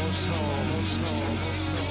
almost home. Almost home. Almost home.